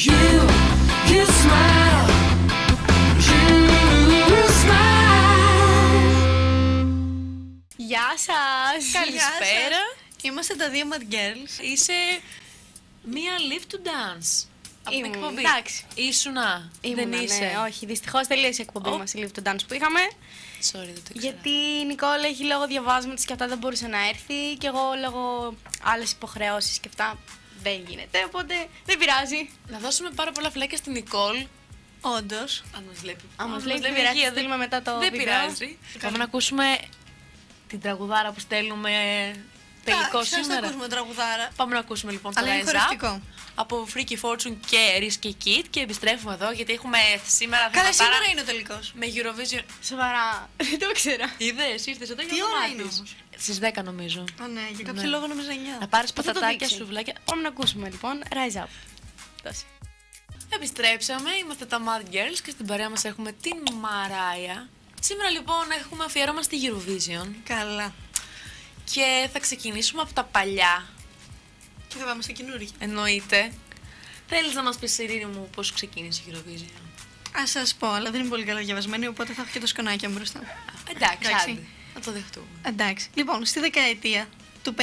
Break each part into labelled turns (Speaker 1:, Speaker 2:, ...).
Speaker 1: Γεια σας!
Speaker 2: Καλησπέρα.
Speaker 1: Είμαστε τα δύο Mad Girls.
Speaker 2: Είσαι μία live to dance. Από την
Speaker 1: Ήμουν,
Speaker 2: εκπομπή.
Speaker 1: εντάξει.
Speaker 2: Ήσουνα. δεν
Speaker 1: Ήμουνα,
Speaker 2: είσαι.
Speaker 1: Ναι, όχι, δυστυχώς τελείωσε η εκπομπή
Speaker 2: Ω.
Speaker 1: μας η Live to Dance που είχαμε.
Speaker 2: Sorry, δεν το ήξερα.
Speaker 1: Γιατί η Νικόλα έχει λόγω διαβάσματος και αυτά δεν μπορούσε να έρθει. Και εγώ λόγω άλλες υποχρεώσεις και αυτά δεν γίνεται. Οπότε δεν πειράζει.
Speaker 2: Να δώσουμε πάρα πολλά φυλάκια στην Νικόλ.
Speaker 1: Όντως.
Speaker 2: Αν μας βλέπει.
Speaker 1: Αν μας
Speaker 2: μας
Speaker 1: λέει δεν πειράζει,
Speaker 2: εκεί,
Speaker 1: θα στείλουμε μετά το
Speaker 2: Δεν
Speaker 1: βίντεο.
Speaker 2: πειράζει. Πάμε να ακούσουμε την τραγουδάρα που στέλνουμε τελικό σήμερα.
Speaker 1: τραγουδάρα.
Speaker 2: Πάμε να ακούσουμε λοιπόν το
Speaker 1: Αλλά είναι
Speaker 2: Rise Up
Speaker 1: χορευτικό.
Speaker 2: από Freaky Fortune και Risky Kid και επιστρέφουμε εδώ γιατί έχουμε σήμερα
Speaker 1: Καλά,
Speaker 2: θεματάρα
Speaker 1: σήμερα είναι ο τελικός.
Speaker 2: με Eurovision.
Speaker 1: Σοβαρά. Δεν το ήξερα.
Speaker 2: Είδες, ήρθες εδώ για
Speaker 1: Τι
Speaker 2: να το
Speaker 1: ώρα είναι
Speaker 2: μάθεις.
Speaker 1: Όμως;
Speaker 2: Στις 10 νομίζω.
Speaker 1: Α, ναι, για κάποιο
Speaker 2: Ναι.
Speaker 1: λόγο νόμιζα 9.
Speaker 2: Να πάρεις
Speaker 1: Πού θα το
Speaker 2: πατατάκια,
Speaker 1: δείξει;
Speaker 2: σουβλάκια.
Speaker 1: Πάμε να ακούσουμε λοιπόν. Rise up. Δώσε.
Speaker 2: Επιστρέψαμε, είμαστε τα Mad Girls και στην παρέα μας έχουμε την Μαράια. Σήμερα λοιπόν έχουμε αφιέρωμα στη Eurovision
Speaker 1: Καλά.
Speaker 2: και θα ξεκινήσουμε από τα παλιά,
Speaker 1: Και θα πάμε στα καινούργια.
Speaker 2: εννοείται. Θέλεις να μας πεις Ειρήνη μου πώς ξεκίνησε η Eurovision;
Speaker 1: Α σας πω, αλλά δεν είναι πολύ καλά διαβασμένη, οπότε θα έχω και το σκονάκι μου μπροστά.
Speaker 2: Α, Εντάξει,
Speaker 1: Εντάξει.
Speaker 2: Άντε, να το δεχτούμε.
Speaker 1: Εντάξει. Λοιπόν, στη δεκαετία του 50,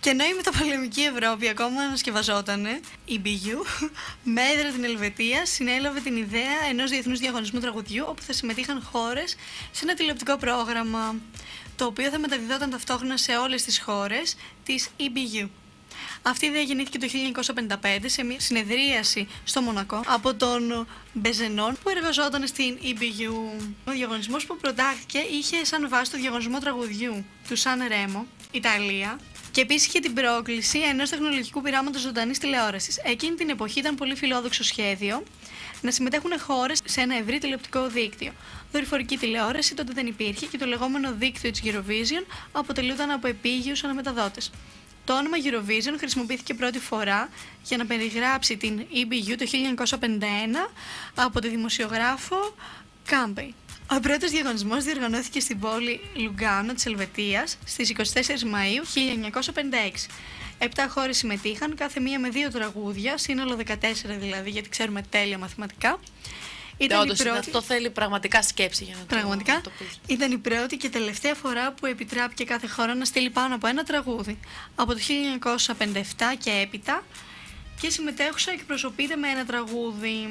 Speaker 1: και ενώ η μεταπολεμική Ευρώπη ακόμα ανασκευαζόταν, η BU, με έδρα την Ελβετία, συνέλαβε την ιδέα ενός διεθνούς διαγωνισμού τραγουδιού, όπου θα συμμετείχαν χώρες σε ένα τηλεοπτικό πρόγραμμα, το οποίο θα μεταδιδόταν ταυτόχρονα σε όλες τις χώρες της EBU. Αυτή η ιδέα γεννήθηκε το 1955 σε μια συνεδρίαση στο Μονακό από τον Μπεζενόν που εργαζόταν στην EBU. Ο διαγωνισμός που προτάχθηκε είχε σαν βάση το διαγωνισμό τραγουδιού του Σαν Ρέμο, Ιταλία, και επίσης είχε την πρόκληση ενός τεχνολογικού πειράματος ζωντανής τηλεόρασης. Εκείνη την εποχή ήταν πολύ φιλόδοξο σχέδιο να συμμετέχουν χώρες σε ένα ευρύ τηλεοπτικό δίκτυο. Δορυφορική τηλεόραση τότε δεν υπήρχε και το λεγόμενο δίκτυο της Eurovision αποτελούνταν από επίγειους αναμεταδότες. Το όνομα Eurovision χρησιμοποιήθηκε πρώτη φορά για να περιγράψει την EBU το 1951 από τη δημοσιογράφο Κάμπεϊ. Ο πρώτος διαγωνισμός διοργανώθηκε στην πόλη Λουγκάνο της Ελβετίας στις 24 Μαΐου 1956. Επτά χώρες συμμετείχαν, κάθε μία με δύο τραγούδια, σύνολο 14 δηλαδή, γιατί ξέρουμε τέλεια μαθηματικά. Ήταν η
Speaker 2: Όντως,
Speaker 1: πρώτη...
Speaker 2: αυτό θέλει πραγματικά σκέψη για να το,
Speaker 1: Πραγματικά
Speaker 2: να το πεις.
Speaker 1: ήταν η πρώτη και τελευταία φορά που επιτράπηκε κάθε χώρα να στείλει πάνω από ένα τραγούδι. Από το 1957 και έπειτα και συμμετέχουσα εκπροσωπείται με ένα τραγούδι.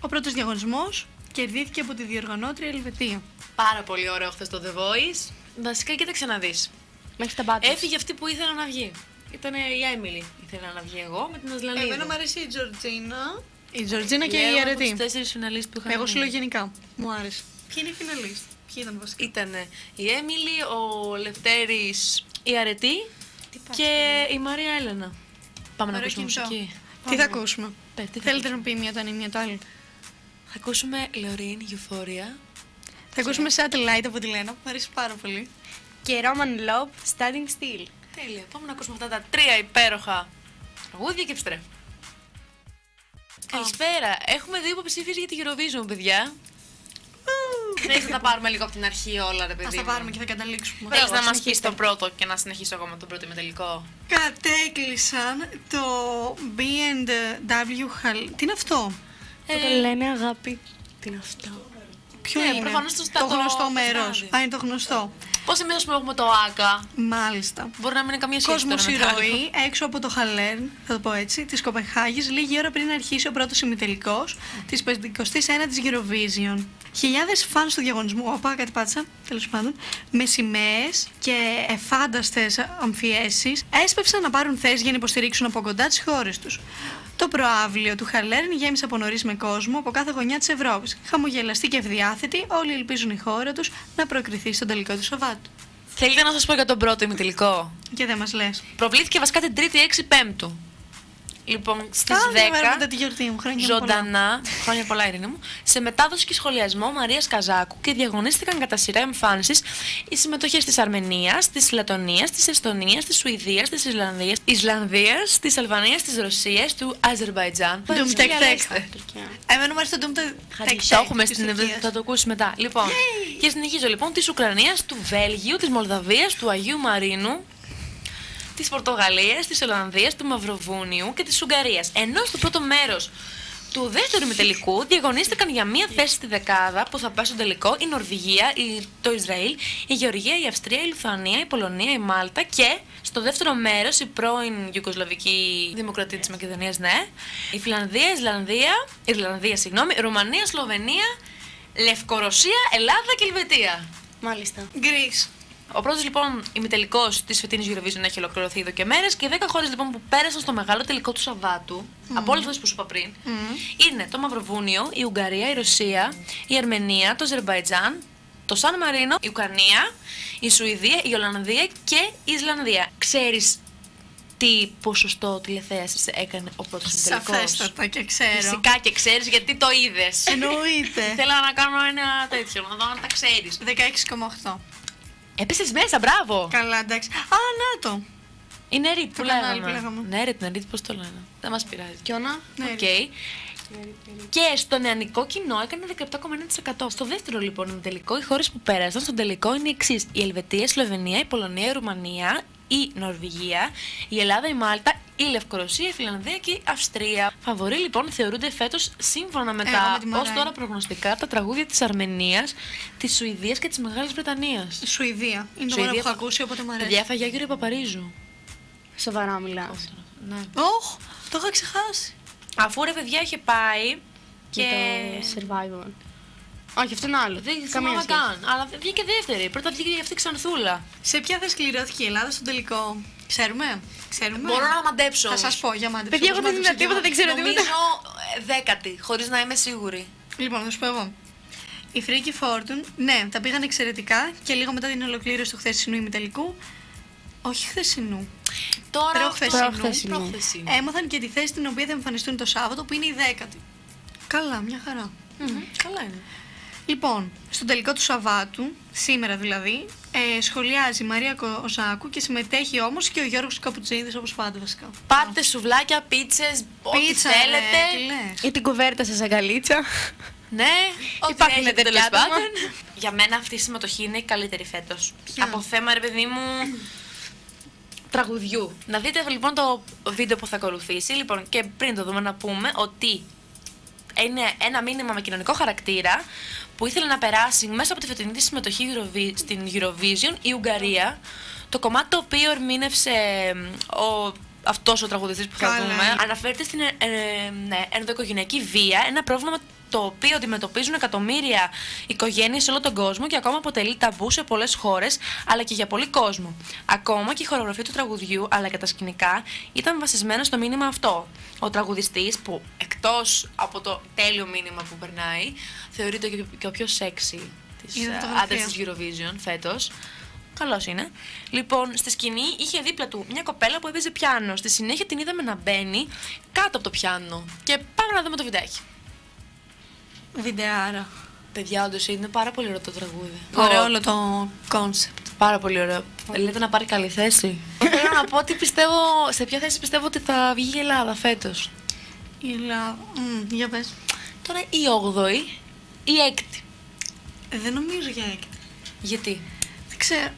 Speaker 1: Ο πρώτος διαγωνισμός κερδίθηκε από τη διοργανώτρια Ελβετία.
Speaker 2: Πάρα πολύ ωραίο χθες το The Voice. Βασικά, κοίταξε να δεις.
Speaker 1: Μέχρι τα μπάτια.
Speaker 2: Έφυγε αυτή που ήθελα να βγει. Ήταν η Έμιλι. Ήθελα να βγει εγώ με την Ασλανίδα.
Speaker 1: μου αρέσει η Τζορτζίνα. Η Τζορτζίνα και
Speaker 2: Λέω
Speaker 1: η
Speaker 2: από
Speaker 1: Αρετή.
Speaker 2: τους τέσσερις φιναλίστ που είχαν
Speaker 1: Εγώ σου λέω
Speaker 2: μείνει.
Speaker 1: γενικά. Μου άρεσε. Ποιοι είναι οι φιναλίστ, ποιοι ήταν βασικά;
Speaker 2: Ήταν η Έμιλι, ο Λευτέρης, η Αρετή
Speaker 1: πας,
Speaker 2: και η Μαρία Έλενα. Πάμε να
Speaker 1: Ωραίο
Speaker 2: ακούσουμε
Speaker 1: κινητό.
Speaker 2: μουσική.
Speaker 1: Τι θα ακούσουμε;
Speaker 2: Πες, τι θα
Speaker 1: Θέλετε
Speaker 2: ακούσουμε;
Speaker 1: να πει μία το ένα ή μία το άλλο.
Speaker 2: Θα ακούσουμε Λεωρίν, Euphoria.
Speaker 1: Θα ακούσουμε Satellite από τη Λένα που μου αρέσει πάρα πολύ. Και Roman Love, Standing Still.
Speaker 2: Τέλεια. Πάμε να ακούσουμε αυτά τα τρία υπέροχα τραγούδια και επιστρέφουμε. Καλησπέρα. Έχουμε δύο υποψήφιες για τη Eurovision, παιδιά. Θέλεις να τα πάρουμε λίγο από την αρχή όλα, ρε παιδί.
Speaker 1: Ας τα
Speaker 2: μου.
Speaker 1: πάρουμε και θα καταλήξουμε.
Speaker 2: Θέλεις να μας
Speaker 1: Συνεχίστε.
Speaker 2: πεις τον πρώτο και να συνεχίσω εγώ με τον πρώτο ημιτελικό.
Speaker 1: Κατέκλυσαν το B&W Hall. Τι είναι αυτό;
Speaker 2: Ε,
Speaker 1: Το λένε αγάπη. Τι είναι αυτό; Ποιο
Speaker 2: Ναι,
Speaker 1: είναι;
Speaker 2: προφανώς το στα-
Speaker 1: το
Speaker 2: το-
Speaker 1: γνωστό
Speaker 2: το
Speaker 1: μέρος.
Speaker 2: βράδυ.
Speaker 1: Α, είναι το γνωστό.
Speaker 2: Πώς εμείς ας πούμε έχουμε το ΆΚΑ;
Speaker 1: Μάλιστα.
Speaker 2: Μπορεί να μην είναι καμία σχέση
Speaker 1: Κόσμος
Speaker 2: τώρα με το άλλο.
Speaker 1: ηρωή έξω από το Χαλέρν, θα το πω έτσι, της Κοπεχάγης, λίγη ώρα πριν αρχίσει ο πρώτος ημιτελικός της 59ης Eurovision. Χιλιάδες φαν του διαγωνισμού, όπα, κάτι πάτησα, τέλος πάντων, με σημαίες και εφάνταστες αμφιέσεις, έσπευσαν να πάρουν θέση για να υποστηρίξουν από κοντά τις χώρες τους. Το προάβλιο του Χαλέρν γέμισε από νωρίς με κόσμο από κάθε γωνιά της Ευρώπης. Χαμογελαστοί και ευδιάθετοι, όλοι ελπίζουν η χώρα τους να προκριθεί στον τελικό του Σαββάτου.
Speaker 2: Θέλετε να σας πω για τον πρώτο ημιτελικό;
Speaker 1: Και δεν μας λες.
Speaker 2: Προβλήθηκε βασικά την 3η 6 Πέμπτου. Λοιπόν, στις
Speaker 1: Α, δεν μέρα
Speaker 2: 10
Speaker 1: μετά τη γιορτή μου. Χρόνια πολλά.
Speaker 2: ζωντανά, χρόνια πολλά Ειρήνη μου, σε μετάδοση και σχολιασμό Μαρίας Καζάκου και διαγωνίστηκαν κατά σειρά εμφάνισης οι συμμετοχές της Αρμενίας, της Λετωνίας, της Εστονίας, της Σουηδίας, της Ισλανδίας, Ισλανδίας, της Αλβανίας, της Ρωσίας, του Αζερβαϊτζάν.
Speaker 1: Doom Tech Tech.
Speaker 2: Διαλέξτε.
Speaker 1: Εμένα μου αρέσει το Doom Tech Tech.
Speaker 2: Το έχουμε
Speaker 1: της
Speaker 2: στην
Speaker 1: Τουρκίας.
Speaker 2: θα το ακούσει μετά. Λοιπόν, και συνεχίζω λοιπόν της Ουκρανίας, του Βέλγιου, της Μολδαβίας, του Αγίου Μαρίνου, της Πορτογαλίας, της Ολλανδίας, του Μαυροβούνιου και της Ουγγαρίας. Ενώ στο πρώτο μέρος του δεύτερου ημιτελικού διαγωνίστηκαν για μία θέση στη δεκάδα που θα πάει στο τελικό η Νορβηγία, η- το Ισραήλ, η Γεωργία, η Αυστρία, η Λιθουανία, η Πολωνία, η Μάλτα και στο δεύτερο μέρος η πρώην Ιουγκοσλαβική Δημοκρατία της Μακεδονίας, ναι, η Φιλανδία, η Ισλανδία, Ιρλανδία, συγγνώμη, Ρουμανία, Σλοβενία, Λευκορωσία, Ελλάδα και Ελβετία.
Speaker 3: Μάλιστα.
Speaker 1: Γκρι.
Speaker 2: Ο πρώτος λοιπόν ημιτελικός της φετινής Eurovision έχει ολοκληρωθεί εδώ και μέρες και 10 χώρες λοιπόν που πέρασαν στο μεγάλο τελικό του Σαββάτου, από όλες αυτές που σου είπα πριν, είναι το Μαυροβούνιο, η Ουγγαρία, η Ρωσία, η Αρμενία, το Αζερβαϊτζάν, το Σαν Μαρίνο, η Ουκρανία, η Σουηδία, η Ολλανδία και η Ισλανδία. Ξέρεις τι ποσοστό τηλεθέασης έκανε ο πρώτος ημιτελικός;
Speaker 1: Σαφέστατα και ξέρω.
Speaker 2: Φυσικά και ξέρεις γιατί το είδες.
Speaker 1: Εννοείται.
Speaker 2: Θέλω να κάνω ένα τέτοιο, να δω αν τα ξέρεις.
Speaker 1: 16,8.
Speaker 2: Έπεσες μέσα, μπράβο!
Speaker 1: Καλά, εντάξει. Α, να το.
Speaker 2: Η ΝΕΡΙΤ που
Speaker 1: Το κανάλι
Speaker 2: λέγαμε.
Speaker 1: που λέγαμε.
Speaker 2: Ναι, ρε, την ΝΕΡΙΤ, πώς το λένε. Δεν μας πειράζει.
Speaker 3: Κιόνα.
Speaker 1: Ναι,
Speaker 2: Οκ. Και στο νεανικό κοινό έκανε 17,1%. Στο δεύτερο λοιπόν ημιτελικό, οι χώρες που πέρασαν στον τελικό είναι οι εξής: η Ελβετία, η Σλοβενία, η Πολωνία, η Ρουμανία, η Νορβηγία, η Ελλάδα, η Μάλτα, η Λευκορωσία, η Φιλανδία και η Αυστρία. Φαβορί λοιπόν θεωρούνται φέτος σύμφωνα με
Speaker 1: Εγώ
Speaker 2: τα
Speaker 1: με τη Μαράη.
Speaker 2: ως τώρα προγνωστικά τα τραγούδια της Αρμενίας, της Σουηδίας και της Μεγάλης Βρετανίας.
Speaker 1: Σουηδία. Είναι το μόνο που έχω ακούσει, οπότε μου αρέσει.
Speaker 2: Παιδιά, θα για Γιώργο Παπαρίζου.
Speaker 3: Σοβαρά μιλάς.
Speaker 2: Ναι.
Speaker 1: Όχ, το είχα ξεχάσει.
Speaker 2: Αφού ρε παιδιά είχε πάει και.
Speaker 3: Και το survival. Όχι, αυτό είναι άλλο.
Speaker 2: Δεν
Speaker 3: Καμία
Speaker 2: θυμάμαι
Speaker 3: σχέση.
Speaker 2: καν. Αλλά βγήκε δεύτερη. Πρώτα βγήκε αυτή η Ξανθούλα.
Speaker 1: Σε ποια θέση κληρώθηκε η Ελλάδα στο τελικό. Ξέρουμε; Ξέρουμε.
Speaker 2: Μπορώ να μαντέψω.
Speaker 1: Θα
Speaker 2: όμως.
Speaker 1: σας πω για μάντεψε.
Speaker 3: Παιδιά, εγώ
Speaker 1: όπως
Speaker 3: δεν
Speaker 1: μάντεψα
Speaker 3: είδα
Speaker 1: κι εγώ.
Speaker 3: τίποτα, δεν ξέρω
Speaker 2: Νομίζω
Speaker 3: τίποτα.
Speaker 2: ε, δέκατη, χωρίς να είμαι σίγουρη.
Speaker 1: Λοιπόν, θα σου πω εγώ. Η Freaky Fortune, ναι, τα πήγαν εξαιρετικά και λίγο μετά την ολοκλήρωση του χθεσινού ημιτελικού. Όχι χθεσινού.
Speaker 2: Τώρα
Speaker 1: Προχθεσινού.
Speaker 3: Προχθεσινού.
Speaker 2: Προχθεσινού.
Speaker 1: Έμαθαν και τη θέση την οποία θα εμφανιστούν το Σάββατο, που είναι η δέκατη. Καλά, μια χαρά.
Speaker 2: Μμμ, Καλά είναι.
Speaker 1: Λοιπόν, στο τελικό του Σαββάτου, σήμερα δηλαδή, ε, σχολιάζει η Μαρία Κοζάκου και συμμετέχει όμως και ο Γιώργος Καπουτσίδης όπως πάντα βασικά.
Speaker 2: Πάτε σουβλάκια, πίτσες, ό,τι
Speaker 1: Πίτσα,
Speaker 2: θέλετε.
Speaker 1: ρε, τι λες.
Speaker 3: Ή την κουβέρτα σε αγκαλίτσα.
Speaker 2: Ναι, ό,τι
Speaker 3: Υπάρχουν
Speaker 2: έχετε
Speaker 3: τέτοια
Speaker 2: τέλος
Speaker 3: άτομα.
Speaker 2: πάντων. Για μένα αυτή η συμμετοχή είναι η καλύτερη φέτος.
Speaker 1: Ποια;
Speaker 2: Από θέμα, ρε παιδί μου, τραγουδιού. Να δείτε λοιπόν το βίντεο που θα ακολουθήσει. Λοιπόν, και πριν το δούμε να πούμε ότι είναι ένα μήνυμα με κοινωνικό χαρακτήρα που ήθελε να περάσει μέσα από τη φετινή της συμμετοχή Eurovi- στην Eurovision η Ουγγαρία. Το κομμάτι το οποίο ερμήνευσε μ, ο, αυτός ο τραγουδιστής που θα
Speaker 1: Καλά.
Speaker 2: δούμε αναφέρεται στην ε, ε, ναι, ενδοοικογενειακή βία, ένα πρόβλημα το οποίο αντιμετωπίζουν εκατομμύρια οικογένειες σε όλο τον κόσμο και ακόμα αποτελεί ταμπού σε πολλές χώρες αλλά και για πολύ κόσμο. Ακόμα και η χορογραφία του τραγουδιού αλλά και τα σκηνικά ήταν βασισμένα στο μήνυμα αυτό. Ο τραγουδιστής, που εκτός από το τέλειο μήνυμα που περνάει, θεωρείται και, και ο πιο sexy της
Speaker 1: Είναι φωτογραφία.
Speaker 2: άντρας της Eurovision φέτος. Καλός είναι. Λοιπόν, στη σκηνή είχε δίπλα του μια κοπέλα που έπαιζε πιάνο. Στη συνέχεια την είδαμε να μπαίνει κάτω από το πιάνο. Και πάμε να δούμε το βιντεάκι.
Speaker 1: Βιντεάρα.
Speaker 2: Παιδιά, όντως είναι πάρα πολύ ωραίο το τραγούδι.
Speaker 1: Ωραίο όλο το concept.
Speaker 2: Πάρα πολύ ωραίο. Λέτε να πάρει καλή θέση; Θέλω να πω ότι πιστεύω, σε ποια θέση πιστεύω ότι θα βγει η Ελλάδα φέτος.
Speaker 1: Η Ελλάδα. Μμ, για πες.
Speaker 2: Τώρα η 8η ή η 6η.
Speaker 1: Ε, δεν νομίζω για έκτη.
Speaker 2: Γιατί;
Speaker 1: Δεν ξέρω.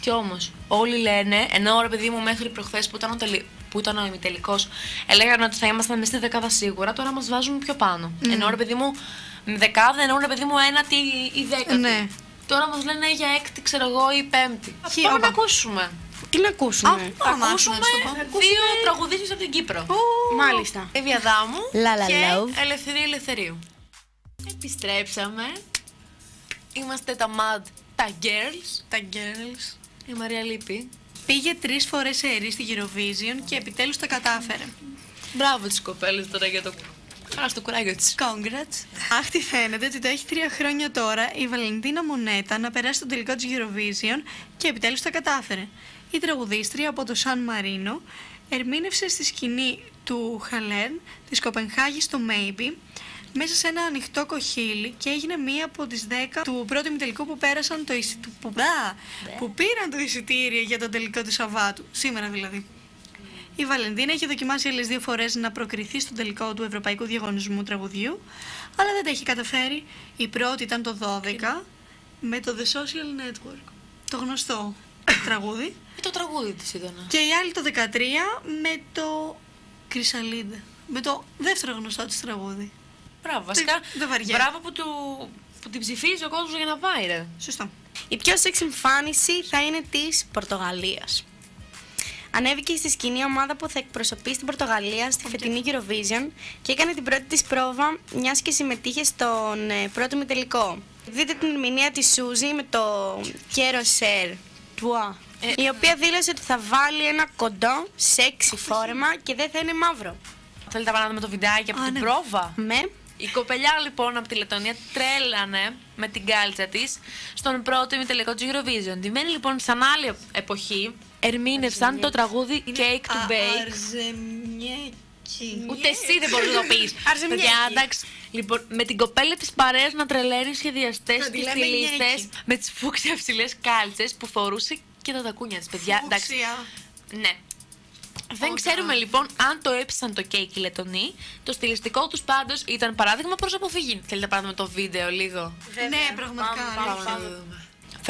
Speaker 2: Κι όμως, όλοι λένε, ενώ ρε παιδί μου μέχρι προχθές που ήταν ο, τελει... που ήταν ο ημιτελικός, έλεγαν ότι θα ήμασταν μέσα στη δεκάδα σίγουρα, τώρα μας βάζουν πιο πάνω. Ενώ ρε παιδί μου, με δεκάδα εννοούν ρε παιδί μου ένατη ή δέκατη.
Speaker 1: Ναι.
Speaker 2: Τώρα μας λένε για έκτη, ξέρω εγώ, ή πέμπτη.
Speaker 1: Χι,
Speaker 2: Πάμε
Speaker 1: όπα.
Speaker 2: να ακούσουμε.
Speaker 3: Τι να ακούσουμε;
Speaker 1: Α,
Speaker 2: Θα
Speaker 1: πάμε,
Speaker 2: ακούσουμε
Speaker 1: να στο πω.
Speaker 2: δύο τραγουδίστρες από την Κύπρο.
Speaker 3: Μάλιστα.
Speaker 2: Εύη Αδάμου
Speaker 3: Λα, λα,
Speaker 2: και
Speaker 3: love.
Speaker 2: Ελευθερία Ελευθερίου. Επιστρέψαμε. Είμαστε τα MAD, τα Girls.
Speaker 1: Τα girls.
Speaker 2: Η Μαρία Λύπη.
Speaker 1: Πήγε τρεις φορές σε ερή στη Eurovision και επιτέλους τα κατάφερε.
Speaker 2: Μπράβο τις κοπέλες τώρα για το χάρα στο κουράγιο της.
Speaker 1: Congrats. Αχ, τι φαίνεται ότι το έχει τρία χρόνια τώρα η Βαλεντίνα Μονέτα να περάσει τον τελικό της Eurovision και επιτέλους τα κατάφερε. Η τραγουδίστρια από το Σαν Μαρίνο ερμήνευσε στη σκηνή του Χαλέρν της Κοπενχάγης στο Maybe μέσα σε ένα ανοιχτό κοχύλι και έγινε μία από τις δέκα του πρώτου ημιτελικού που πέρασαν το εισι... του... Που... Α, που πήραν το εισιτήριο για τον τελικό του Σαββάτου. Σήμερα δηλαδή. Η Βαλεντίνα έχει δοκιμάσει άλλες δύο φορές να προκριθεί στον τελικό του Ευρωπαϊκού Διαγωνισμού Τραγουδιού, αλλά δεν τα έχει καταφέρει. Η πρώτη ήταν το 12 με το The Social Network, το γνωστό τραγούδι.
Speaker 2: Ε, το τραγούδι της ήταν.
Speaker 1: Και η άλλη το 13 με το Κρυσαλίδα. με το δεύτερο γνωστό της τραγούδι.
Speaker 2: Μπράβο, βασικά.
Speaker 1: δεν βαριέμαι.
Speaker 2: Μπράβο που, του, που την ψηφίζει ο κόσμος για να πάει, ρε.
Speaker 1: Σωστό.
Speaker 3: Η πιο σεξ εμφάνιση θα είναι της Πορτογαλίας. Ανέβηκε στη σκηνή ομάδα που θα εκπροσωπεί στην Πορτογαλία στη φετινή Eurovision και έκανε την πρώτη της πρόβα μιας και συμμετείχε στον ε, πρώτο μη τελικό. Δείτε την ερμηνεία της Σούζη με το Κέρο Σερ Τουά, η οποία δήλωσε ότι θα βάλει ένα κοντό σεξι φόρεμα και δεν θα είναι μαύρο.
Speaker 2: Θέλετε να δούμε το βιντεάκι από
Speaker 1: Α,
Speaker 2: την
Speaker 1: ναι.
Speaker 2: πρόβα;
Speaker 3: Με
Speaker 2: Η κοπελιά λοιπόν από τη Λετωνία τρέλανε με την κάλτσα της στον πρώτο ημιτελικό του Eurovision. Τη μένει λοιπόν σαν άλλη εποχή. Ερμήνευσαν το τραγούδι Cake to Bake.
Speaker 1: Αρζεμιέκι.
Speaker 2: Ούτε εσύ δεν μπορείς να το πεις.
Speaker 3: Αρζεμιέκι.
Speaker 2: Παιδιά, εντάξει. Λοιπόν, με την κοπέλα της παρέας να τρελαίνει σχεδιαστές
Speaker 1: Θα τη
Speaker 2: και
Speaker 1: λέμε
Speaker 2: στυλίστε
Speaker 1: Νιέκι.
Speaker 2: με τις φούξια ψηλές κάλτσες που φορούσε και τα τακούνια της. Παιδιά, εντάξει.
Speaker 1: Φούξια.
Speaker 2: Ναι. Δεν ξέρουμε λοιπόν αν το έψαν το κέικ οι Λετωνοί. Το στιλιστικό τους πάντως ήταν παράδειγμα προς αποφυγή. Θέλετε να πάρουμε το βίντεο λίγο;
Speaker 1: Ναι, πραγματικά.
Speaker 3: Πάμε,
Speaker 1: αλήθεια.
Speaker 3: πάμε.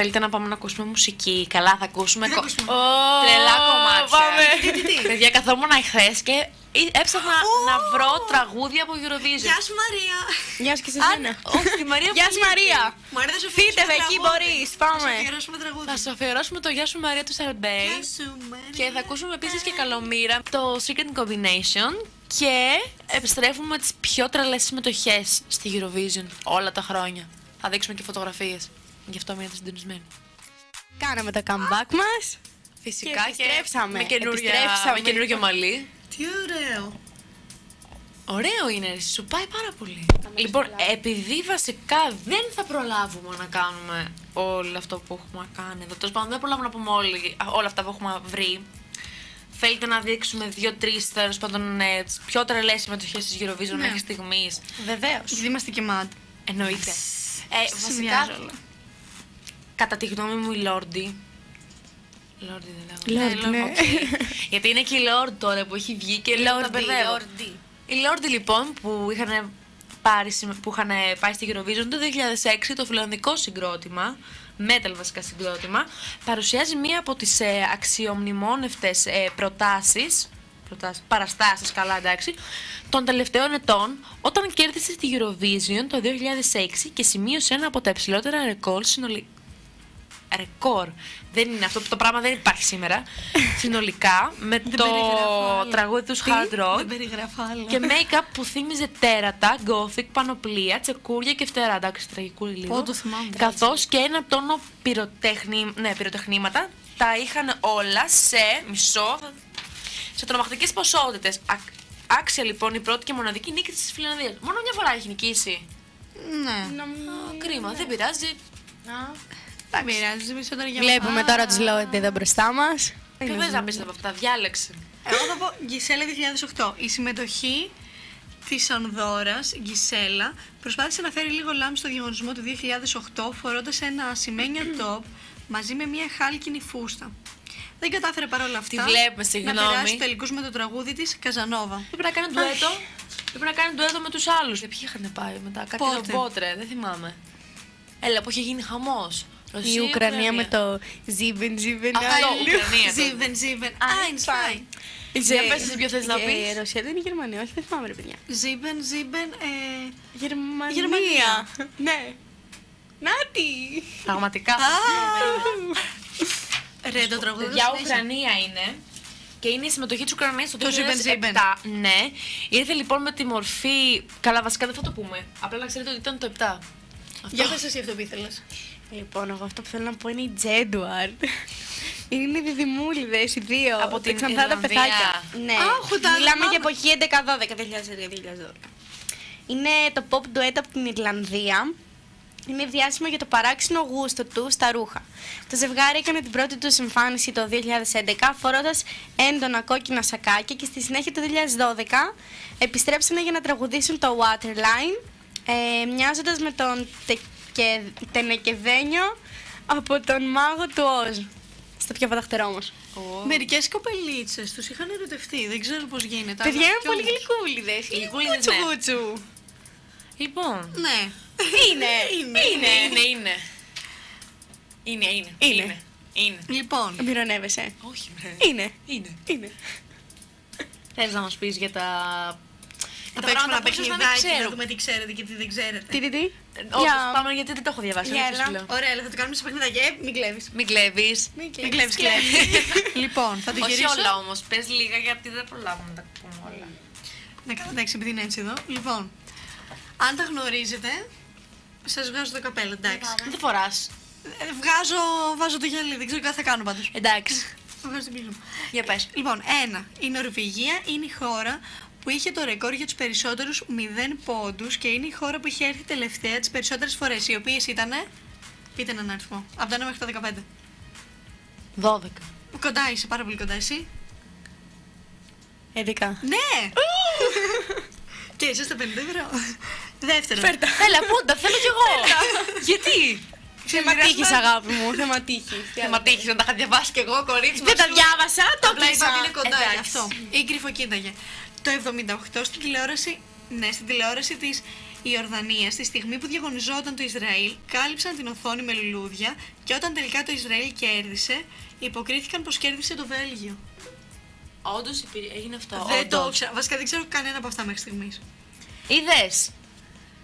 Speaker 2: Θέλετε να πάμε να ακούσουμε μουσική; Καλά, θα ακούσουμε.
Speaker 1: Τι θα
Speaker 2: κο-
Speaker 1: ακούσουμε;
Speaker 2: Ω, Τρελά κομμάτια.
Speaker 3: πάμε.
Speaker 1: Τι, τι, τι.
Speaker 2: Παιδιά, καθόμουν εχθές και εί- έψαχνα να βρω τραγούδια από Eurovision.
Speaker 1: Γεια σου Μαρία.
Speaker 3: Γεια σου και σε
Speaker 2: Αν-
Speaker 3: σένα.
Speaker 2: Όχι, τη Μαρία
Speaker 3: Γεια
Speaker 2: που
Speaker 3: σου
Speaker 2: λείπει.
Speaker 3: Μαρία.
Speaker 1: Μαρία θα σου
Speaker 3: Φύτε
Speaker 1: αφιερώσουμε
Speaker 3: με, εκεί
Speaker 1: τραγούδι.
Speaker 3: μπορείς,
Speaker 1: Θα
Speaker 3: πάμε.
Speaker 1: σου αφιερώσουμε τραγούδι.
Speaker 2: Θα σου αφιερώσουμε το Γεια σου Μαρία του Σαρμπέι.
Speaker 1: Γεια σου Μαρία.
Speaker 2: Και θα ακούσουμε επίσης και καλομήρα το Secret Combination. Και επιστρέφουμε με τις πιο τρελές συμμετοχές στη Eurovision όλα τα χρόνια. Θα δείξουμε και φωτογραφίες. Γι' αυτό μείνετε συντονισμένοι.
Speaker 3: Κάναμε το comeback μας.
Speaker 2: Φυσικά
Speaker 3: Και επιστρέψαμε.
Speaker 2: με καινούργια,
Speaker 3: Επιστρέψαμε.
Speaker 2: με καινούργιο μαλλί.
Speaker 1: Τι ωραίο.
Speaker 2: Ωραίο είναι, ρε, σου πάει πάρα πολύ. Λοιπόν, επειδή βασικά δεν θα προλάβουμε να κάνουμε όλο αυτό που έχουμε κάνει εδώ, τέλος πάντων δεν προλάβουμε να πούμε όλοι, όλα αυτά που έχουμε βρει. Θέλετε να δείξουμε δύο-τρεις τέλος πάντων ε, τις πιο τρελές συμμετοχές της Eurovision μέχρι στιγμής;
Speaker 3: Βεβαίως.
Speaker 1: Γιατί είμαστε και mad.
Speaker 2: Εννοείται. Ε,
Speaker 1: Συνδυάζω
Speaker 2: βασικά,
Speaker 1: όλα.
Speaker 2: Κατά τη γνώμη μου, η Λόρντι. Λόρντι δεν λέγω.
Speaker 3: Λόρντι, ναι.
Speaker 2: οκ. Γιατί είναι και η Λόρντι τώρα που έχει βγει και λίγο τα μπερδεύω. Οι Λόρντι λοιπόν που είχαν, πάρει, συμμε- που είχαν πάει στη Eurovision το 2006 το φιλανδικό συγκρότημα, metal βασικά συγκρότημα, παρουσιάζει μία από τις ε, αξιομνημόνευτες ε, προτάσεις, προτάσεις, παραστάσεις, καλά εντάξει, των τελευταίων ετών, όταν κέρδισε τη Eurovision το 2006 και σημείωσε ένα από τα υψηλότερα ρεκόρ συνολικά ρεκόρ. Δεν είναι αυτό, το πράγμα δεν υπάρχει σήμερα. Συνολικά, με το
Speaker 1: περιγράφω άλλο.
Speaker 2: τραγούδι του Hard Rock
Speaker 1: Δεν περιγράφω άλλο.
Speaker 2: και make-up που θύμιζε τέρατα, gothic, πανοπλία, τσεκούρια και φτερά. Εντάξει, τραγικούλη λίγο.
Speaker 1: Πω, το θυμάμαι.
Speaker 2: Καθώς και ένα τόνο πυροτεχνη... ναι, πυροτεχνήματα τα είχαν όλα σε μισό. σε τρομακτικές ποσότητες. Άξια λοιπόν η πρώτη και μοναδική νίκη της Φιλανδίας. Μόνο μια φορά έχει νικήσει.
Speaker 1: Ναι.
Speaker 2: Α, κρίμα, δεν πειράζει.
Speaker 1: Δεν πειράζει, περισσότερο για
Speaker 3: Βλέπουμε
Speaker 1: μένα.
Speaker 3: τώρα του Λόρντι εδώ μπροστά μας.
Speaker 2: Ποιο δεν να πεις από αυτά, διάλεξε.
Speaker 1: Εγώ θα πω Γκισέλα 2008. Η συμμετοχή της Ανδόρας, Γκισέλα, προσπάθησε να φέρει λίγο λάμψη στο διαγωνισμό του 2008 φορώντας ένα ασημένιο top μαζί με μια χάλκινη φούστα. Δεν κατάφερε παρόλα αυτά
Speaker 2: βλέπουμε,
Speaker 1: να
Speaker 2: συγγνώμη.
Speaker 1: περάσει τελικούς με το τραγούδι της Καζανόβα.
Speaker 2: Πρέπει να κάνει ντουέτο. Πρέπει να κάνει ντουέτο με τους άλλους. Ποιοι είχαν πάει μετά, κάτι
Speaker 1: Πότε;
Speaker 2: ρομπότρε, δεν θυμάμαι. Έλα, που είχε γίνει χαμός.
Speaker 3: Η Ουκρανία με το Ζίβεν, Ζίβεν.
Speaker 2: Αυτό, Ουκρανία.
Speaker 1: Ζίβεν, Ζίβεν, Einstein.
Speaker 2: Για πες εσύ ποιο θες να
Speaker 3: Η
Speaker 2: πεις.
Speaker 3: Ρωσία δεν είναι Γερμανία, όχι δεν θυμάμαι ρε παιδιά.
Speaker 1: Sieben, Sieben, ε...
Speaker 3: Γερμανία.
Speaker 1: Γερμανία.
Speaker 3: Ναι. Νάτι.
Speaker 2: Πραγματικά.
Speaker 1: Ρε, το τραγούδι
Speaker 2: Για
Speaker 1: το συνέχεια.
Speaker 2: Ουκρανία είναι. Και είναι η συμμετοχή της Ουκρανίας το 2007.
Speaker 1: Το Sieben Sieben.
Speaker 2: Ναι. Ήρθε λοιπόν με τη μορφή. Καλά, βασικά δεν θα το πούμε. Απλά να ξέρετε ότι ήταν το 7.
Speaker 1: Για πες εσύ αυτό που ήθελες.
Speaker 3: Λοιπόν, εγώ αυτό που θέλω να πω είναι η Τζέντουαρντ. Είναι διδυμούληδες οι δύο.
Speaker 2: Από
Speaker 3: τα
Speaker 2: την
Speaker 3: ξανθά τα
Speaker 2: Ιρλανδία.
Speaker 3: παιδάκια. Ναι.
Speaker 1: Αχ, τα
Speaker 3: Μιλάμε
Speaker 1: θυμάμαι.
Speaker 3: για εποχή 11-12, 2011-2012. Είναι το pop duet από την Ιρλανδία. Είναι διάσημο για το παράξενο γούστο του στα ρούχα. Το ζευγάρι έκανε την πρώτη τους εμφάνιση το 2011 φορώντας έντονα κόκκινα σακάκια και στη συνέχεια το 2012 επιστρέψανε για να τραγουδήσουν το Waterline ε, μοιάζοντας με τον Τεκε... Τενεκεδένιο από τον μάγο του Οζ. Στο πιο παταχτερό όμως.
Speaker 1: Μερικές κοπελίτσες τους είχαν ερωτευτεί. Δεν ξέρω πώς γίνεται.
Speaker 3: Παιδιά
Speaker 1: αλλά
Speaker 3: είναι
Speaker 1: κι
Speaker 3: πολύ
Speaker 1: όμως.
Speaker 3: γλυκούλιδες.
Speaker 2: Γλυκούλιδες,
Speaker 3: Κούτσου
Speaker 2: ναι.
Speaker 3: κούτσου.
Speaker 2: Λοιπόν.
Speaker 1: Ναι.
Speaker 3: Είναι,
Speaker 2: Είναι, είναι, είναι. Είναι, είναι.
Speaker 3: Είναι.
Speaker 2: Είναι.
Speaker 1: Λοιπόν,
Speaker 3: Μην ρωνεύεσαι.
Speaker 2: Όχι, μπρε.
Speaker 3: Είναι.
Speaker 2: Είναι.
Speaker 3: Είναι.
Speaker 2: Θες να μας πεις για τα
Speaker 1: Θα
Speaker 2: τα
Speaker 1: παίξουμε ένα
Speaker 2: πράγματα που ίσως να μην
Speaker 1: παιχνιδάκι να
Speaker 2: ξέρω.
Speaker 1: δούμε τι ξέρετε και τι δεν ξέρετε.
Speaker 3: Τι, τι, τι;
Speaker 2: Όντως,
Speaker 3: Για.
Speaker 2: πάμε γιατί δεν το έχω διαβάσει.
Speaker 3: Για
Speaker 2: όχι,
Speaker 3: έλα.
Speaker 2: σου λέω.
Speaker 1: Ωραία, αλλά θα το κάνουμε σε παιχνιδάκι. Ε, μην κλέβεις.
Speaker 2: Μην κλέβεις.
Speaker 1: Μην κλέβεις, κλέβεις. λοιπόν, θα το
Speaker 2: Όχι
Speaker 1: γυρίσω.
Speaker 2: όλα όμως, πες λίγα γιατί δεν προλάβουμε να τα πούμε όλα.
Speaker 1: Ναι, καλά, εντάξει, επειδή είναι έτσι εδώ. Λοιπόν, αν τα γνωρίζετε, σας βγάζω το καπέλο, εντάξει.
Speaker 2: Δεν το φοράς.
Speaker 1: Ε, βγάζω, βάζω το γυαλί, δεν ξέρω τι θα κάνω πάντως.
Speaker 2: Εντάξει.
Speaker 1: Βγάζω την πίσω μου.
Speaker 2: Για πες.
Speaker 1: Λοιπόν, ένα. Η Νορβηγία είναι η χώρα που είχε το ρεκόρ για τους περισσότερους 0 πόντους και είναι η χώρα που είχε έρθει τελευταία τις περισσότερες φορές. Οι οποίες ήταν. Πείτε έναν αριθμό. Από το 1 μέχρι το 15.
Speaker 2: 12.
Speaker 1: Κοντά είσαι, πάρα πολύ κοντά εσύ.
Speaker 3: 11.
Speaker 1: Ναι! και είσαι στα 50 ευρώ. Δεύτερο.
Speaker 3: Φέρτα.
Speaker 2: Έλα, πούντα, θέλω κι εγώ. Γιατί;
Speaker 3: Θέμα τύχης, αγάπη μου. Θέμα τύχης.
Speaker 2: Θέμα τύχης να τα είχα διαβάσει κι εγώ, κορίτσι.
Speaker 3: Δεν τα
Speaker 2: σου.
Speaker 3: διάβασα, το
Speaker 1: Απλά είπα
Speaker 3: κλείσα.
Speaker 1: ότι είναι κοντά γι'
Speaker 2: Εντάξει.
Speaker 1: αυτό. Ή κρυφοκοίταγε. Το 78 στην τηλεόραση, ναι, στην τηλεόραση της Ιορδανίας, στη στιγμή που διαγωνιζόταν το Ισραήλ, κάλυψαν την οθόνη με λουλούδια και όταν τελικά το Ισραήλ κέρδισε, υποκρίθηκαν πως κέρδισε το Βέλγιο.
Speaker 2: Όντως υπήρ- έγινε αυτό.
Speaker 1: δεν το
Speaker 2: όντως.
Speaker 1: ξέρω. Βασικά δεν ξέρω κανένα από αυτά μέχρι στιγμής.
Speaker 2: Είδες;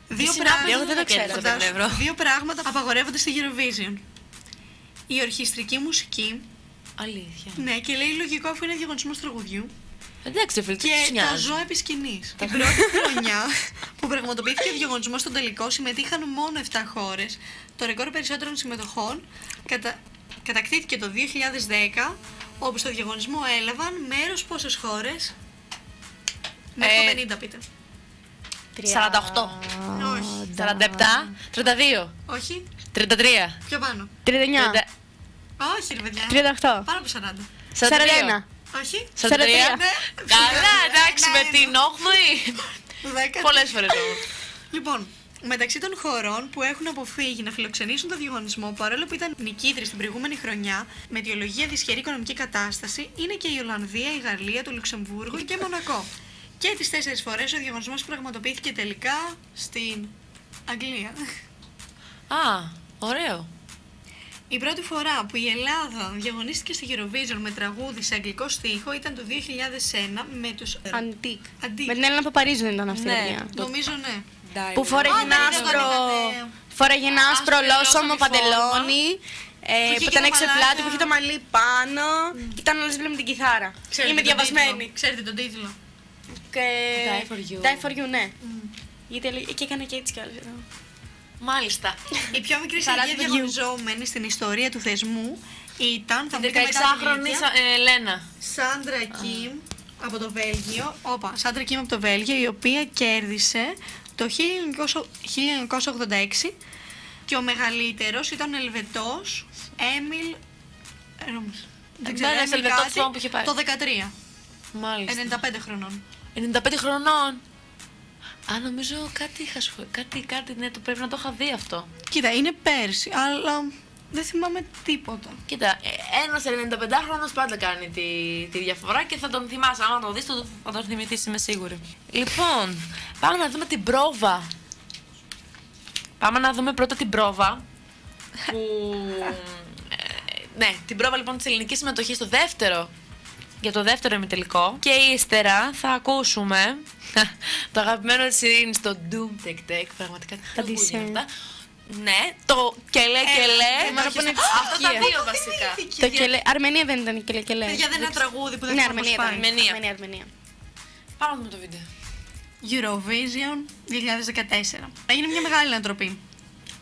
Speaker 1: Δύο,
Speaker 2: συνάπτει,
Speaker 1: πράγματα-
Speaker 2: εγώ δεν το ξέρω,
Speaker 1: Φαντάσου,
Speaker 2: τα πέντε ευρώ.
Speaker 1: δύο πράγματα απαγορεύονται στη Eurovision. Η ορχιστρική μουσική,
Speaker 2: Αλήθεια.
Speaker 1: ναι, και λέει λογικό αφού είναι διαγωνισμός τραγουδιού.
Speaker 2: Εντάξει, φίλε, τι
Speaker 1: Και
Speaker 2: τους
Speaker 1: τα
Speaker 2: νοιάζει.
Speaker 1: ζώα επί σκηνής. Την πρώτη χρονιά που πραγματοποιήθηκε ο διαγωνισμός στον τελικό συμμετείχαν μόνο 7 χώρες. Το ρεκόρ περισσότερων συμμετοχών κατα... κατακτήθηκε το 2010, όπου στο διαγωνισμό έλαβαν μέρος πόσες χώρες; Μέχρι
Speaker 2: Ε,
Speaker 1: το 50 πείτε.
Speaker 2: 48.
Speaker 1: Όχι.
Speaker 2: 47. 32.
Speaker 1: Όχι.
Speaker 2: 33.
Speaker 1: Πιο πάνω.
Speaker 3: 39.
Speaker 1: Όχι, ρε παιδιά.
Speaker 3: 38.
Speaker 1: Πάνω από 40.
Speaker 2: 41.
Speaker 3: 41.
Speaker 1: Όχι.
Speaker 2: 43.
Speaker 1: Ναι.
Speaker 2: Καλά, εντάξει,
Speaker 1: Ναι,
Speaker 2: με
Speaker 1: ναι.
Speaker 2: την 8η.
Speaker 1: Δέκα.
Speaker 2: Πολλές φορές όμως.
Speaker 1: Λοιπόν, μεταξύ των χωρών που έχουν αποφύγει να φιλοξενήσουν το διαγωνισμό, παρόλο που ήταν νικήτρες την προηγούμενη χρονιά, με αιτιολογία δυσχερή οικονομική κατάσταση, είναι και η Ολλανδία, η Γαλλία, το Λουξεμβούργο και Μονακό. Και τις τέσσερις φορές ο διαγωνισμός πραγματοποιήθηκε τελικά στην Αγγλία.
Speaker 2: Α, ωραίο.
Speaker 1: Η πρώτη φορά που η Ελλάδα διαγωνίστηκε στη Eurovision με τραγούδι σε αγγλικό στίχο ήταν το 2001 με τους...
Speaker 3: Αντίκ.
Speaker 1: Αντίκ.
Speaker 3: Με την Έλληνα Παπαρίζου δεν ήταν αυτή η
Speaker 2: Ναι.
Speaker 3: παιδιά.
Speaker 1: Νομίζω ναι.
Speaker 3: Που φόρεγε
Speaker 1: Α,
Speaker 3: ένα
Speaker 1: ναι,
Speaker 3: άσπρο.
Speaker 1: όταν ήταν,
Speaker 3: Φόρεγε ένα άσπρο
Speaker 2: άσπρο
Speaker 3: λόσωμο
Speaker 2: λόσωμη
Speaker 3: παντελόνι. ε,
Speaker 1: είχε
Speaker 3: Που
Speaker 1: και
Speaker 3: ήταν
Speaker 1: τα
Speaker 3: εξεπλάτη,
Speaker 1: μαλάκια.
Speaker 3: που είχε το μαλλί πάνω. Και ήταν όλες με την κιθάρα.
Speaker 1: Ξέρετε
Speaker 3: Είμαι
Speaker 1: τον
Speaker 3: διαβασμένη.
Speaker 1: τίτλο. Ξέρετε τον τίτλο.
Speaker 3: Και...
Speaker 2: Die for you.
Speaker 3: Die for you, ναι. Γιατί έλεγε- και έκανε και έτσι κι άλλες.
Speaker 2: Μάλιστα.
Speaker 1: Η πιο μικρή σε
Speaker 3: Παράδειγμα,
Speaker 1: ηλικία διαγωνιζόμενη στην ιστορία του θεσμού ήταν. Θα
Speaker 2: Την
Speaker 1: μου πείτε μετά την
Speaker 2: 16χρονη
Speaker 1: ηλικία,
Speaker 2: ε, Λένα.
Speaker 1: Σάντρα Κιμ από το Βέλγιο. Όπα, Σάντρα Κιμ από το Βέλγιο, η οποία κέρδισε το 1986 και ο μεγαλύτερος ήταν ο Ελβετός Έμιλ Ρούμς. Δεν ξέρω,
Speaker 2: Ένας
Speaker 1: Έμιλ
Speaker 2: Ελβετός
Speaker 1: κάτι,
Speaker 2: λοιπόν που είχε πάει.
Speaker 1: Το 13,
Speaker 2: Μάλιστα.
Speaker 1: 95 χρονών.
Speaker 2: 95 χρονών. Α, νομίζω κάτι είχα σου κάτι, κάτι, ναι, το πρέπει να το είχα δει αυτό.
Speaker 1: Κοίτα, είναι πέρσι, αλλά δεν θυμάμαι τίποτα.
Speaker 2: Κοίτα, ένας 95χρονο πάντα κάνει τη, τη διαφορά και θα τον θυμάσαι. Αν το δεις, θα τον θυμηθείς, είμαι σίγουρη. Λοιπόν, πάμε να δούμε την πρόβα. Πάμε να δούμε πρώτα την πρόβα. Που. ε, ναι, την πρόβα λοιπόν της ελληνικής συμμετοχής στο δεύτερο. Για το δεύτερο ημιτελικό. Και ύστερα θα ακούσουμε το αγαπημένο της Ειρήνη στο Doom Tech Tech. Πραγματικά τι τραγούδια
Speaker 3: Αντισέ.
Speaker 2: αυτά. Ναι, το κελέ κελέ.
Speaker 1: δεν
Speaker 3: Μάνα
Speaker 1: το
Speaker 3: που είναι
Speaker 1: έχεις-
Speaker 3: της
Speaker 2: Αυτά τα
Speaker 3: Τουρκίας.
Speaker 2: δύο βασικά.
Speaker 3: Το κελέ... Αρμενία δεν ήταν η κελέ κελέ.
Speaker 1: Παιδιά, δεν είναι ένα τραγούδι που δεν
Speaker 3: Ναι,
Speaker 1: θυμάμαι
Speaker 3: Αρμενία
Speaker 1: πώς
Speaker 3: ήταν.
Speaker 1: πάει.
Speaker 2: Αρμενία.
Speaker 3: Αρμενία, Αρμενία.
Speaker 2: Πάμε να δούμε το βίντεο.
Speaker 1: Eurovision 2014. Έγινε μια μεγάλη ανατροπή.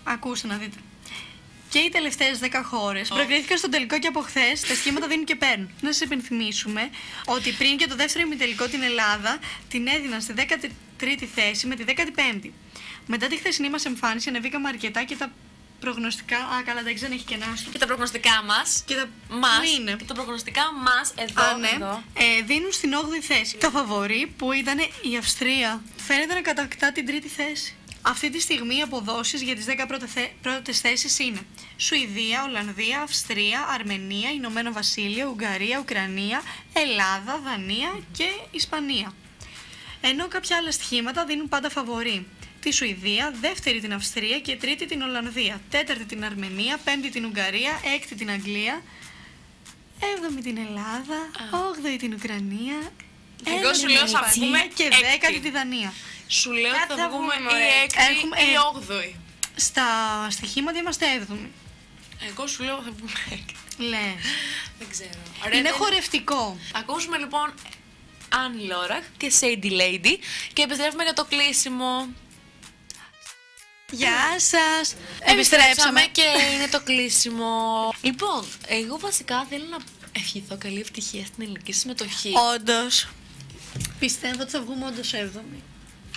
Speaker 1: Ακούστε να δείτε. Και οι τελευταίες 10 χώρες προκρίθηκαν στο τελικό και από χθες τα σχήματα δίνουν και παίρνουν. Να σα υπενθυμίσουμε ότι πριν και το δεύτερο ημιτελικό την Ελλάδα την έδιναν στη 13η θέση με τη 15η. Μετά τη χθεσινή μας εμφάνιση ανεβήκαμε αρκετά και τα προγνωστικά. Α, καλά, εντάξει, δεν έχει κενά στο.
Speaker 2: Και τα προγνωστικά μας.
Speaker 1: Και τα.
Speaker 2: Μας,
Speaker 1: Πού είναι;
Speaker 2: Και τα προγνωστικά μας εδώ.
Speaker 1: Α, ναι.
Speaker 2: εδώ.
Speaker 1: Ε, δίνουν στην 8η θέση. Το φαβορή που ήταν η Αυστρία φαίνεται να κατακτά την τρίτη θέση. Αυτή τη στιγμή οι αποδόσεις για τις 10 πρώτε θε... πρώτες θέσεις είναι Σουηδία, Ολλανδία, Αυστρία, Αρμενία, Ηνωμένο Βασίλειο, Ουγγαρία, Ουκρανία, Ελλάδα, Δανία και Ισπανία. Ενώ κάποια άλλα στοιχήματα δίνουν πάντα φαβορή. Τη Σουηδία, δεύτερη την Αυστρία και τρίτη την Ολλανδία, τέταρτη την Αρμενία, πέμπτη την Ουγγαρία, έκτη την Αγγλία, έβδομη την Ελλάδα, όγδοη την Ουκρανία,
Speaker 2: Εγώ
Speaker 1: Ένα
Speaker 2: σου
Speaker 1: την
Speaker 2: λέω θα
Speaker 1: Ισπανία
Speaker 2: βγούμε
Speaker 1: και
Speaker 2: έκτη.
Speaker 1: δέκατη τη Δανία.
Speaker 2: Σου λέω
Speaker 3: Κάτι
Speaker 2: ότι
Speaker 3: θα
Speaker 2: θα βγούμε
Speaker 3: βγούμε,
Speaker 2: ή
Speaker 3: μωρέ.
Speaker 2: έκτη
Speaker 1: Έχουμε-
Speaker 2: ή
Speaker 1: ε,
Speaker 2: όγδοη.
Speaker 1: Στα στοιχήματα είμαστε έβδομοι.
Speaker 2: Εγώ σου λέω θα βγούμε έκτη.
Speaker 1: Λες.
Speaker 2: Δεν ξέρω.
Speaker 1: Είναι
Speaker 2: δεν-
Speaker 1: χορευτικό.
Speaker 2: Ακούσουμε λοιπόν Αν Λόραχ και Sadie Lady και επιστρέφουμε για το κλείσιμο.
Speaker 1: Γεια σας.
Speaker 2: Επιστρέψαμε και είναι το κλείσιμο. Λοιπόν, εγώ βασικά θέλω να ευχηθώ καλή ευτυχία στην ελληνική συμμετοχή.
Speaker 1: Όντως. Πιστεύω ότι θα βγούμε όντως έβδομοι.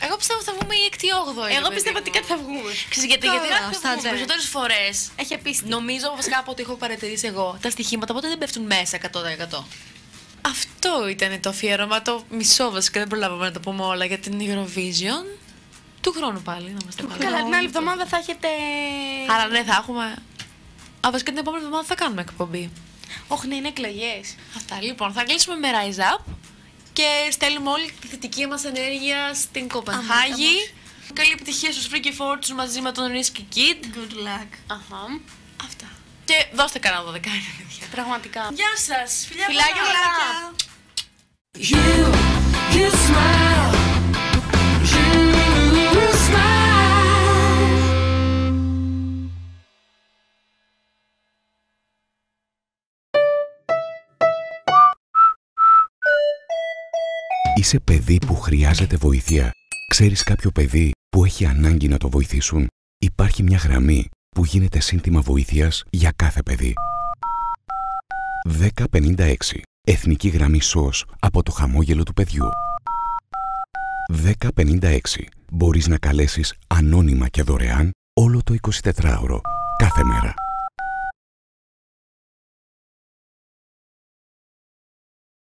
Speaker 2: Εγώ πιστεύω ότι θα βγούμε η 6η-8η.
Speaker 3: Εγώ πιστεύω ότι κάτι θα βγούμε.
Speaker 2: Ξέρεις γιατί,
Speaker 1: Καλά,
Speaker 2: γιατί
Speaker 1: στα
Speaker 2: στα
Speaker 1: τζε.
Speaker 2: περισσότερες φορές
Speaker 3: Έχει απίστη.
Speaker 2: νομίζω βασικά από ό,τι έχω παρατηρήσει εγώ, τα στοιχήματα ποτέ δεν πέφτουν μέσα 100%. Αυτό ήταν το αφιέρωμα, το μισό βασικά, δεν προλάβαμε να το πούμε όλα για την Eurovision. Του χρόνου πάλι, να είμαστε πάλι.
Speaker 3: Καλά, την άλλη εβδομάδα θα έχετε.
Speaker 2: Άρα ναι, θα έχουμε. Α, βασικά την επόμενη εβδομάδα θα κάνουμε εκπομπή.
Speaker 3: Όχι, ναι, είναι εκλογές.
Speaker 2: Αυτά λοιπόν. Θα κλείσουμε με Rise Up και στέλνουμε όλη τη θετική μας ενέργεια στην Κοπενχάγη. Καλή επιτυχία στους Freaky Fortune μαζί με τον Risky Kid.
Speaker 1: Good luck.
Speaker 3: Αχα.
Speaker 2: Αυτά. Και δώστε κανένα δωδεκάρι, παιδιά.
Speaker 3: Πραγματικά.
Speaker 2: Γεια σας. Φιλιά,
Speaker 3: Φιλάκια
Speaker 2: πολλά.
Speaker 3: πολλά.
Speaker 4: You, you smile.
Speaker 5: Είσαι παιδί που χρειάζεται βοήθεια. Ξέρεις κάποιο παιδί που έχει ανάγκη να το βοηθήσουν; Υπάρχει μια γραμμή που γίνεται σύνθημα βοήθειας για κάθε παιδί. 1056. Εθνική γραμμή ΣΟΣ από το χαμόγελο του παιδιού. 1056. Μπορείς να καλέσεις ανώνυμα και δωρεάν όλο το 24ωρο. Κάθε μέρα.